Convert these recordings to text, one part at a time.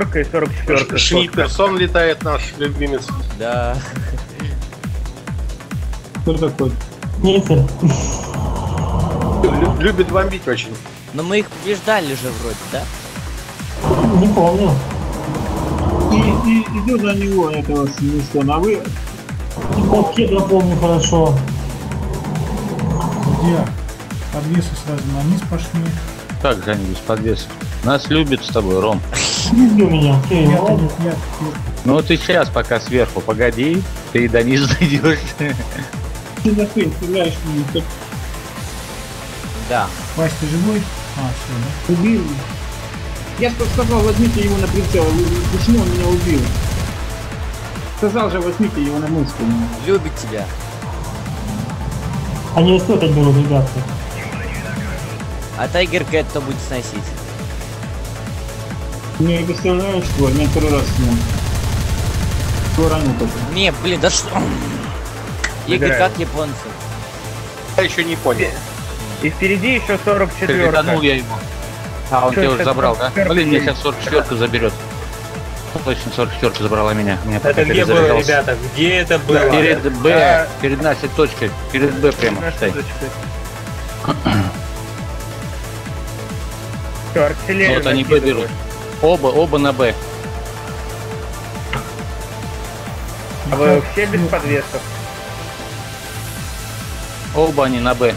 34 и 44. Шниперсон летает наш любимец. Да. Кто такой? Лю- Любит бомбить очень. Но мы их побеждали же вроде, да? Не помню. И, и идет на него этого Свинстона, а вы Вот кедра помню хорошо. Где? Подвесы сразу на низ пошли. Как же они без подвеса? Нас любят с тобой, Ром. Не сбил меня. Я-то ладно. нет, я Ну ты сейчас пока сверху, погоди, ты до низа дойдешь. ты за хрень стреляешь них, как Да. Вась, ты живой? А, все, убил. Я что сказал, возьмите его на прицел, почему он меня убил? Сказал же, возьмите его на мысль. Любит тебя. Они стоят отберут, ребята. А Тайгер Кэт кто будет сносить? Не представляешь, что меня второй раз снял. Кто ранил только? Не, блин, да что? Игорь, как японцы? Я еще не понял. И впереди еще 44 Перетонул я его. А, он тебя уже забрал, да? 44 Блин, мне сейчас 44 заберет. Точно 44 забрала меня. Меня Это где было, ребята? Где это было? Перед Б, Да. перед нашей точкой. Перед Б прямо. Все, артиллерию Вот они Б берут. Оба, оба на Б. А вы все без подвесов? Оба они на Б.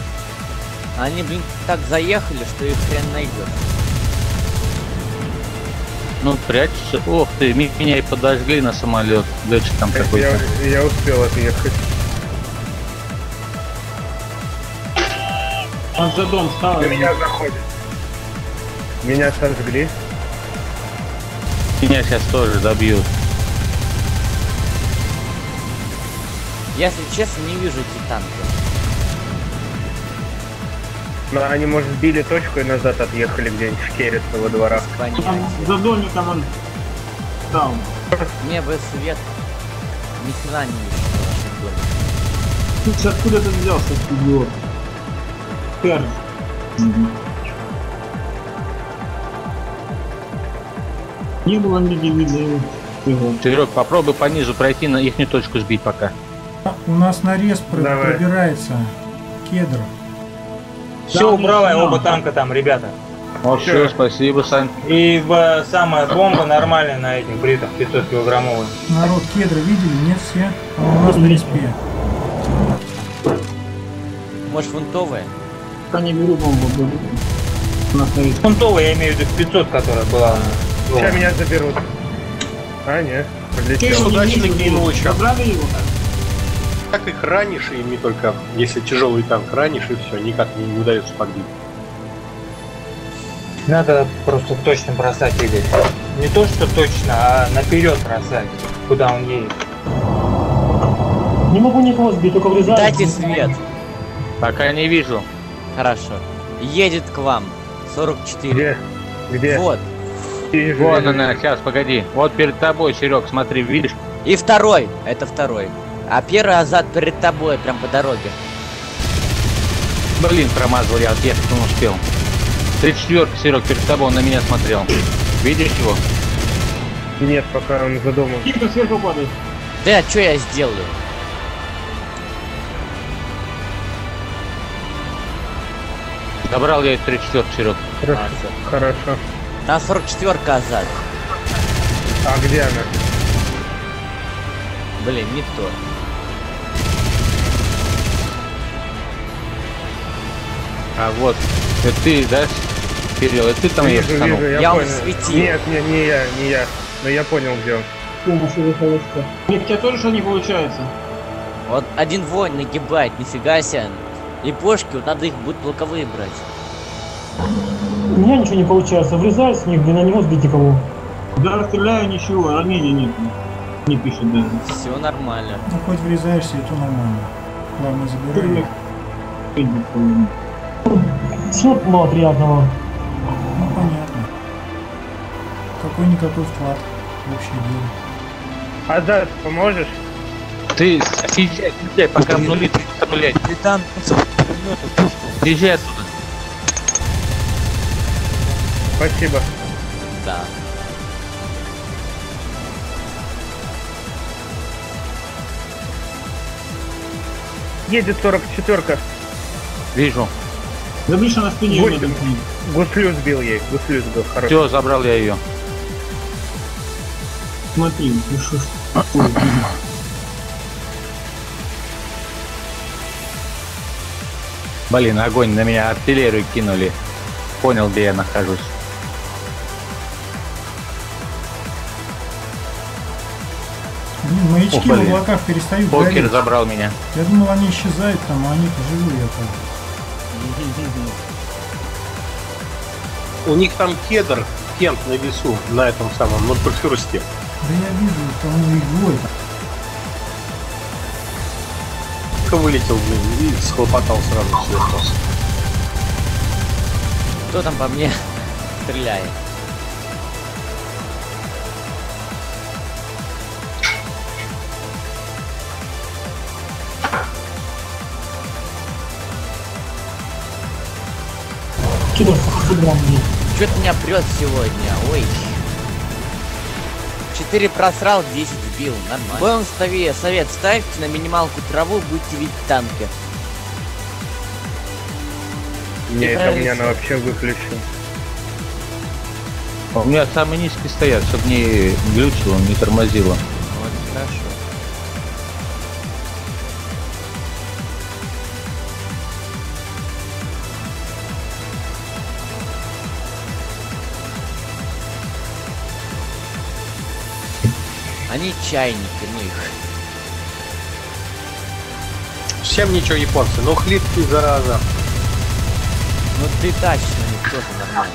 Они, блин, так заехали, что их хрен найдет. Ну, прячься. Ох ты, меня и подожгли на самолет. Летчик там Я, какой-то. я успел отъехать. Он за дом стал. Меня заходит. Меня сожгли. Меня сейчас тоже добьют. Если честно, не вижу эти танки. Но они, может, сбили точку и назад отъехали где-нибудь в Керецу во дворах. Там за домиком он стал. Мне бы свет. Ни хрена не вижу. Слушай, откуда ты взялся, идиот? Перж. Не было нигде видно его. Серег, попробуй по низу пройти, на ихнюю точку сбить пока. У нас нарез Давай. пробирается. Кедр. Все убрала, Да. оба танка там, ребята. О, все, спасибо, Сань. И самая бомба нормальная на этих бритах, 500 килограммовая. Народ кедра видели? Нет все? А у нас на респе. Может, фунтовые? Пока не беру бомбу. буду. У нас на весь- Фунтовая, я имею в виду 500, которая была. Сейчас меня заберут. А, нет. Прилетел. Не удачно кинул его? Как их ранишь, и не только если тяжелый танк ранишь, и все, никак не удается подбить. Надо просто точно бросать, Игорь. Не то, что точно, а наперед бросать, куда он едет. Не могу никого сбить, только врезаюсь. Дайте свет. Пока не вижу. Хорошо. Едет к вам. 44. Где? Где? Вот. Вижу. она, сейчас, погоди. Вот перед тобой, Серег, смотри, видишь? И второй. Это второй. А первый азат перед тобой, прям по дороге. Блин, промазал я, отъехать не успел. 34 Серег, перед тобой, он на меня смотрел. Видишь его? Нет, пока он за домом. Тихо, сверху падает. Да, что я сделаю? Забрал я 34 Серег. Хорошо. А. Хорошо. Там 44 азат. А где она? Блин, не то. А вот, это ты, да, Кирилл, это ты там вижу, едешь, вижу, я, Я понял. вам светил. Нет, нет, не я, не я. Но я понял, где он. Нет, у тебя тоже что не получается? Вот один воин нагибает, нифига себе. И пушки, вот надо их будет полковые брать. У меня ничего не получается. Врезаюсь в них, да на него сбить никого. Да, стреляю, ничего, ранения нет. Не пишет даже. Все нормально. Ну хоть врезаешься, и то нормально. Главное забирай. Все мало приятного. Ну понятно. Какой-никакой вклад в общее дело. Азат, поможешь? Ты съезжай, съезжай, пока нули, блядь. Капитан, Съезжай оттуда. Спасибо. Да. Едет 44-ка. Вижу. Да Миша на спине Гусь... Гуслю сбил ей, гуслю сбил, хорошо. Все, забрал я ее. Смотри, ну Блин, огонь на меня артиллерию кинули. Понял, где я нахожусь. Блин, маячки О, в облаках перестают Покер гореть. забрал меня. Я думал, они исчезают там, а они-то живые. там. У них там кедр, кент на весу, на этом самом, на Турфюрсте. Да я вижу, их двое. там. Только вылетел, блин, и схлопотал сразу сверху. Кто там по мне стреляет? Фотограмм мне. Что-то меня прет сегодня, ой. 4 просрал, 10 сбил, нормально. Бон ставе, совет, ставьте на минималку траву, будете видеть танки. Не, это у правильно меня она вообще выключена. У меня самые низкие стоят, чтобы не глючило, не тормозило. Они чайники, ну их. Всем ничего японцы, но хлипкие, зараза. Ну ты тачишь на них тоже нормально.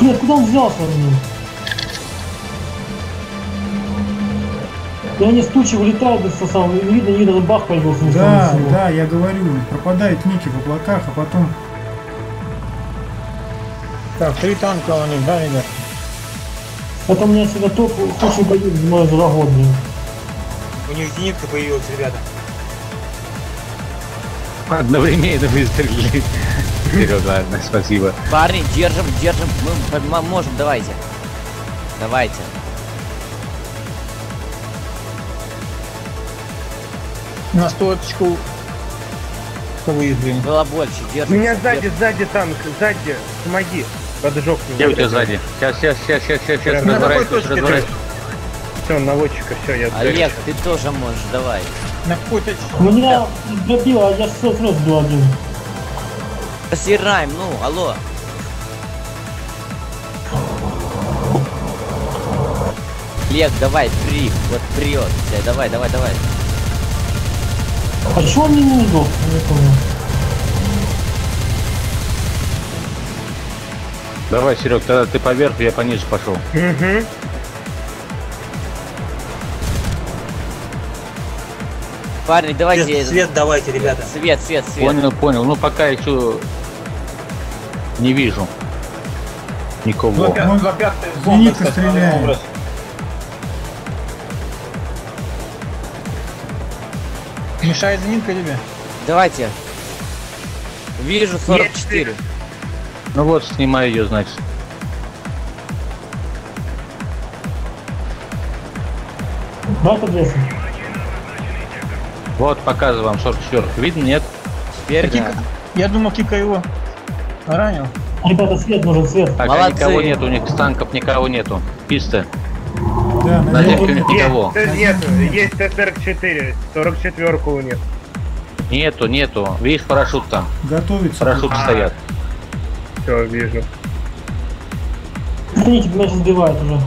Блин, откуда он взялся, блин? И они с тучи вылетают из сосал, не видно, не видно, бах с ни Да, с да, я говорю, пропадают ники в облаках, а потом Так, три танка у них, да, ребят? Это у меня всегда топ худший боец за год, блин. У них зенитка появилась, ребята. Одновременно выстрелили. Серега, ладно, спасибо. Парни, держим, держим, мы можем, давайте. Давайте. На стоточку выезжаем. Было больше, держим. Меня сзади, сзади танк, сзади. Помоги. Поджег Я у тебя сзади. Сейчас, сейчас, сейчас, сейчас, сейчас, сейчас, точке разворачиваюсь. Все, наводчика, все, я Олег, ты тоже можешь, давай. На какой-то... Меня добило, а я все сразу сбил один. Посираем, ну, алло. Олег, давай, при, вот прет. Давай, давай, давай. А чего он мне не? Я не понял. Давай, Серег, тогда ты поверх, я пониже пошел. Угу. Парни, давайте. Свет, свет давайте, ребята. Свет, свет, свет. Понял, понял. Ну пока еще не вижу никого. Ну, Два пятых зенитка стреляет. Мешает зенитка тебе? Давайте. Вижу 44. Ну вот, снимай ее, значит. Давай подвесим. Вот, показываю вам 44. Видно, нет? Теперь да. Кика, я думал, Кика его ранил. Ребята, свет нужен, свет. Так, а Молодцы. никого нет, у них с танков никого нету. Чисто. да, На на земле у них никого. Есть, нет, есть Т-44, 44 у них. Нету, нету. Видишь, парашют там. готовится. Парашюты стоят. Все, вижу. Извините, меня сейчас сбивают уже.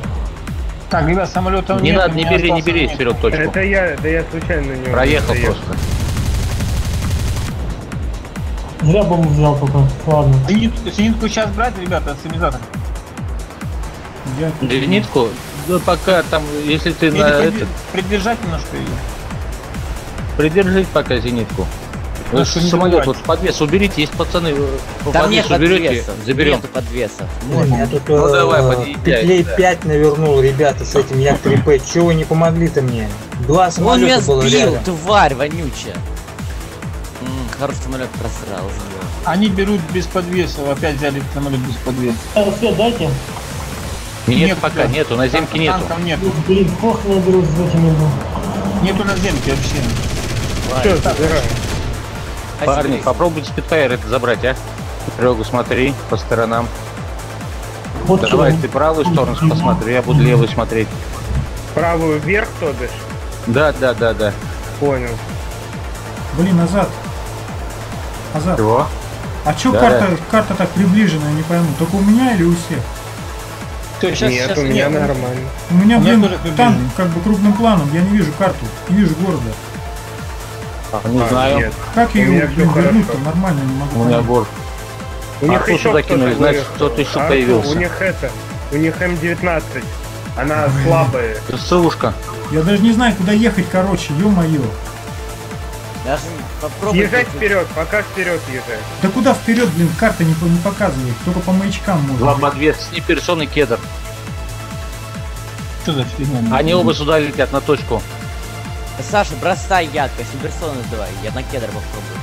Так, ребят, самолета Не нет, надо, не бери, не бери. Серег, точку. Это я, да я случайно не Проехал заехал. просто. Зря бомбу взял только. Ладно. Зенит- Зенитку сейчас брать, ребята, ассимилизатор. Я Зенитку? Ну пока там, если ты Или на придер- этот, придержать немножко ее. придержи пока зенитку. А что самолет вот подвес уберите, есть пацаны, э, Там нет подвес уберете, заберем. Нету подвесов. Блин, я тут Ну, э, давай, подъезжай, петлей да. 5 навернул, ребята, с этим як 3П. Чего вы не помогли-то мне? Два Он меня самолета было сбил, рядом. тварь вонючая. М, Хороший самолет просрал. Они берут без подвеса, опять взяли самолет без подвеса. Э, Свет дайте. Нет, Нет, пока нету, на земке нету. Танков нету. Блин, плохо наберу с этими. ну. Нету на земке вообще. Все, Парни, попробуйте спидфайр это забрать, а? Серегу, смотри по сторонам. Вот Давай что. ты правую сторону посмотри, я буду левую смотреть. Правую вверх, то бишь? Да, да, да, да. Понял. Блин, назад. Назад. Чего? А чё Да, карта, карта так приближена, я не пойму. Только у меня или у всех? Всё, щас- Нет, щас- у меня нет. нормально. У меня, У меня блин, там как бы крупным планом, я не вижу карту, не вижу города. Не А, знаю. нет. Как У ее, вернуть-то нормально не могу У меня понять. гор. У них еще сюда кто-то кинули, значит, кто-то еще появился. У них это, у них М19. Она слабая. СУшка. Я даже не знаю, куда ехать, короче, ё-моё. Даже попробуй. Езжай вперед, пока вперед езжай. Да куда вперед, блин, карта не, не показывает, только по маячкам можно. подвес, снайперсон и кедр. Что за фигня? Они оба сюда летят на точку. Саша, бросай ядко, Сиберсона давай, я на кедр попробую.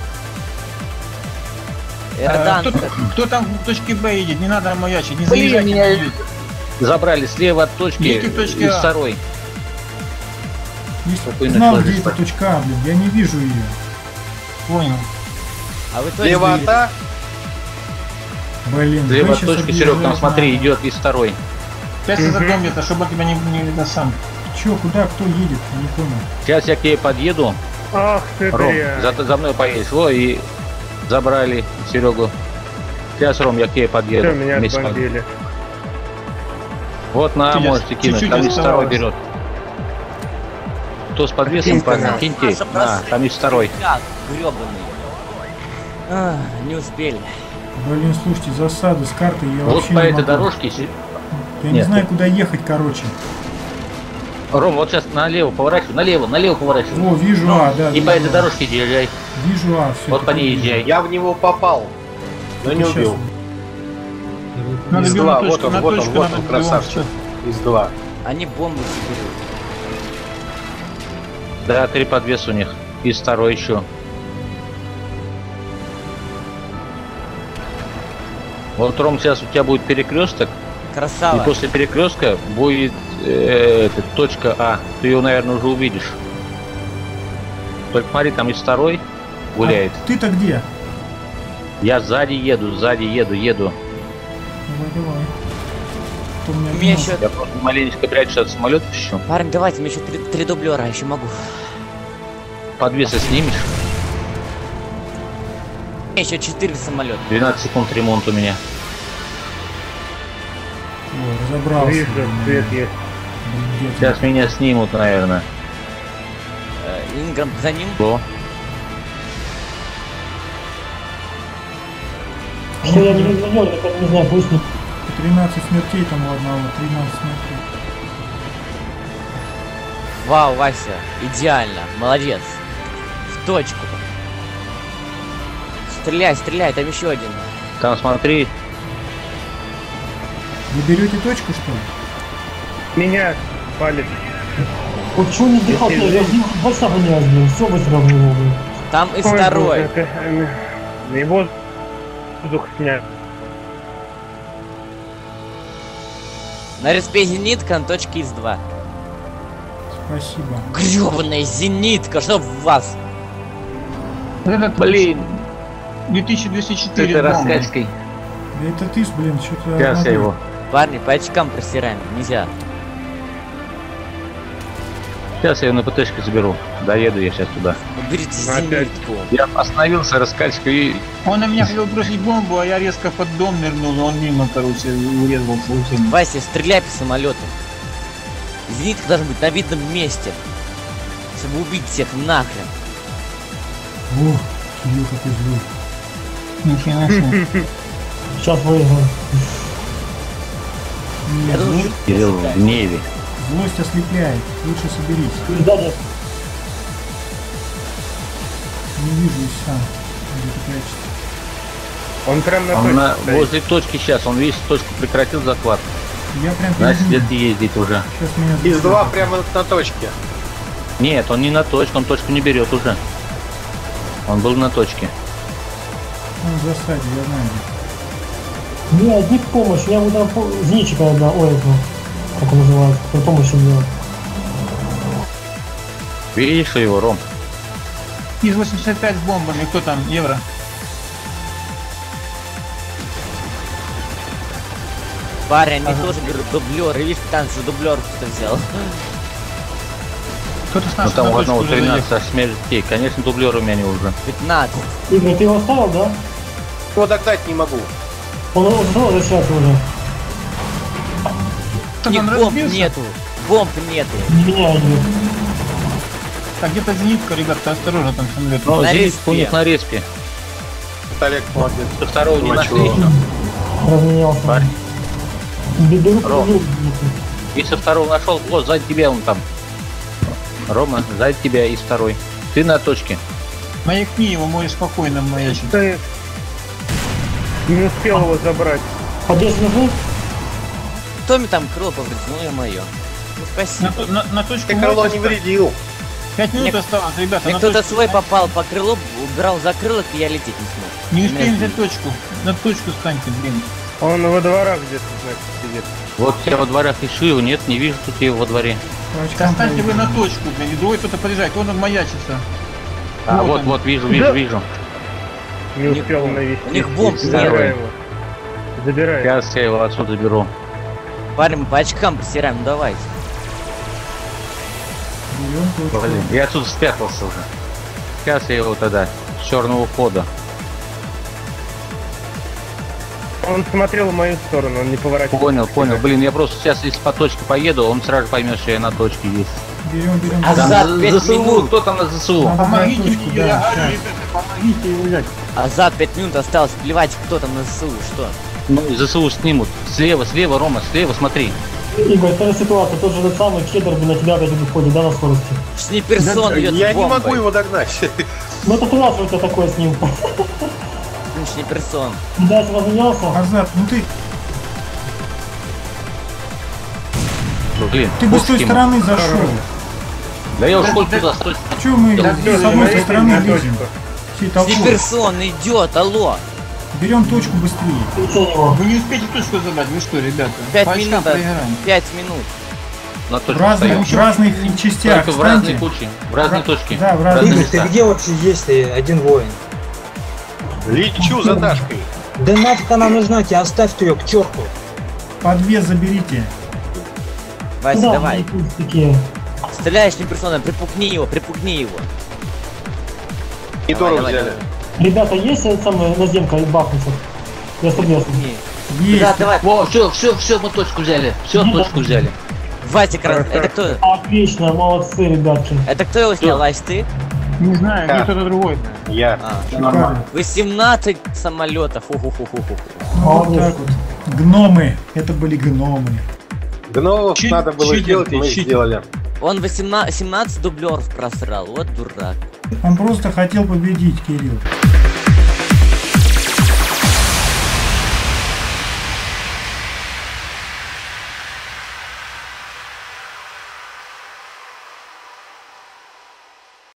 А, Эрдан, кто, кто там в точке Б едет? Не надо маячить, не Блин, заезжайте. меня- не. Забрали слева от точки Едете к точке и А. второй. Спокойно Знал, где эта точка А, блин, я не вижу ее. Понял. а вы точно Слева были? от А, Блин, Слева от точки, Серег, там смотри, идет из второй. Пять за дом где-то, чтобы тебя не, не видно сам. Чё, куда, кто едет? Я не понял. Сейчас я к тебе подъеду. Ах ты Ром, дрянь. за, за мной поедешь. Во, и забрали Серегу. Сейчас, Ром, я к тебе подъеду. Все, меня Вместе отбомбили. Вот на Чуть-чуть- можете кинуть, там из второй берет. Кто с подвесом, парни, киньте. На, там из второй. А, не успели. Блин, слушайте, засады с картой я Вот вообще по не этой могу. дорожке. Я не Нет. знаю, куда ехать, короче. Ром, вот сейчас налево поворачивай, налево, налево поворачивай. О, вижу А, да. И вижу по этой А. дорожке езжай. Вижу А, все. Вот по ней езжай. я в него попал, но не убил. Надо Из два, вот он, вот он, вот он, красавчик. Из два. Они бомбы соберут. Да, три подвеса у них. И второй еще. Вот, Ром, сейчас у тебя будет перекресток, и Красава. после перекрестка будет э, эта точка А. Ты ее, наверное, уже увидишь. Только смотри, там из второй гуляет. А ты-то где? Я сзади еду, сзади еду, еду. Давай, давай. Кто меня У меня еще... Я просто маленечко прячусь от самолетов еще. Парень, давайте, мне еще три, три дублера, еще могу. Подвесы снимешь. Еще четыре самолета. 12 секунд ремонт у меня. О, разобрался. Вижу, свет есть. Где ты? Сейчас меня снимут, наверное. Э, Инграм за ним. Кто? Что я не развернул, я не знаю, пусть не 13 смертей там у одного, 13 смертей. Вау, Вася, идеально, молодец. В точку. Стреляй, стреляй, там еще один. Там смотри, Вы берете точку, что ли? Меня палит. Вот чего не дыхал, я больше бы не разбил, все бы сравнивал. Там и Ой, второй. э, Его воздух снят. На респе зенитка на точке из 2 Спасибо. Гребаная зенитка, что в вас? Вот этот блин, 2204 это раскачкой. Да это ты, блин, что-то... Сейчас я его. Парни, по очкам просираем, нельзя. Сейчас я ее на ПТшке заберу. Доеду я сейчас туда. Уберите зенитку. Я остановился, раскачка и... Он на меня хотел бросить бомбу, а я резко под дом нырнул, он мимо, короче, урезался. очень. Вася, стреляй по самолету. Зенитка должна быть на видном месте. Чтобы убить всех нахрен. Ух, Кирюха, ты злой. Нифига себе. Сейчас зло- Кирилл в гневе. Злость ослепляет. Лучше соберись. Да, да. Не вижу и сам. Где ты прячешься. Он прям на Он точке на- стоит. возле точки сейчас, он видишь, точку прекратил захват. Я прям Значит, ним. где-то ездить уже. Сейчас меня... Из два прямо на точке. Нет, он не на точку, он точку не берет уже. Он был на точке. Он в засаде, я знаю. где. Не, одни помощь, я буду зенитчика одна, ой, этого, как он называется, про помощь делать. Видишь его, Ром? Из 85 с бомбами. Кто там? Евро. Парень, они тоже берут дублеры. Видишь, там же дублер кто-то взял. Кто-то с Ну нашей там у одного точку уже 13 со смертей. Конечно, дублер у меня не уже. 15. Игорь, ты его оставил, да? Его догнать не могу. Он уже возвращается уже. Них там бомб разбился? нету. Бомб нету. Идет. Так, где-то зенитка, ребята, осторожно там самолет. Ну, На зенит респе. у них на респе. Олег молодец. Со второго не нашли еще. Разменялся. И со второго нашел. Вот, сзади тебя он там. Рома, сзади тебя и второй. Ты на точке. Маякни его, можешь спокойно маячить. Ты не успел его забрать. Подъезд нужны? Кто мне там крыло повредил? Ну, ё-моё. Ну, На, спасибо. то- на, на точку Ты крыло не вредил. Пять минут Мне- осталось, ребята. Мне на кто-то точку свой попал по крылу, убрал закрылок, и я лететь не смог. Не успеем взять точку. На точку станьте, блин. Он во дворах где-то, значит, сидит. Вот я во дворах ищу его. Нет, не вижу тут его во дворе. Да станьте вы на точку, блин, и другой кто-то подъезжает, он маячится. А, Вот вот, он. вот, вижу, вижу, Да. вижу. Не успел бомб- навести. у них бомб Забирай его. Забирай. Сейчас я его отсюда беру. Парень, мы по очкам постираем, давайте. Блин, я отсюда спрятался уже. Сейчас я его тогда с черного хода. Он смотрел в мою сторону, он не поворачивался. Понял, понял. Блин, я просто сейчас если по точке поеду, он сразу поймет, что я на точке есть. Берем, берем. А Там за за- пять ЗСУ, минут. кто там на ЗСУ? А Помогите точку, мне, да, я ребята, помогите его взять. А за 5 минут осталось плевать, кто там на СУ, что? Ну, и ЗСУ снимут. Слева, слева, Рома, слева, смотри. Игорь, та же ситуация, тот же этот самый кедр на тебя опять выходит, да, на скорости. Снайперсон идет Я не могу его догнать. Ну это класс у тебя такое с ним. Ну, Снайперсон. Да, ты разменялся. Азат, ну ты, Ну, блин, ты бы с той стороны зашел. Да я уж хоть туда, стой. Че мы Да, с навесили стороны лезем? Снайперсон идет, алло. Берем точку быстрее. Вы не успеете точку забрать, вы что, ребята? 5 По очкам минут. проиграем. 5 минут. На В точке разных, в разных частях Только в разные кучи, в разные Ра- точки. да, в разные. Игорь, ты где вообще есть ты один воин? Лечу за Дашкой. Да нафиг она нужна тебе, оставь ты ее к черту. Подвес заберите. Вася, Да, давай. Стреляешь снайперсоном, припукни его, припукни его. И давай, взяли. давай. Ребята, есть этот самый наземка и бахнется? Я. Припукни. Есть. Да, давай. Во, все, все, все, мы точку взяли. Все, точку взяли. Васик, раз- это кто? Отлично, молодцы, ребятки. Это кто его снял, Вась, ты? Не знаю, Да. кто-то другой. Я. А, Шикарно. 18 самолетов. Ху-ху-ху-ху-ху. Вот Молодец. так вот. Гномы. Это были гномы. Гномов Чи- надо было читер сделать, мы читер. сделали. Он 18, 17 дублеров просрал. Вот дурак. Он просто хотел победить, Кирилл.